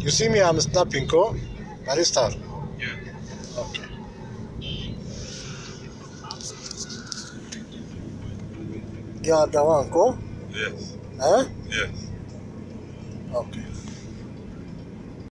You see me, I'm snapping, you, Barista. Yeah. Okay. You are the one, Co? Yes. Huh? Yes. Okay.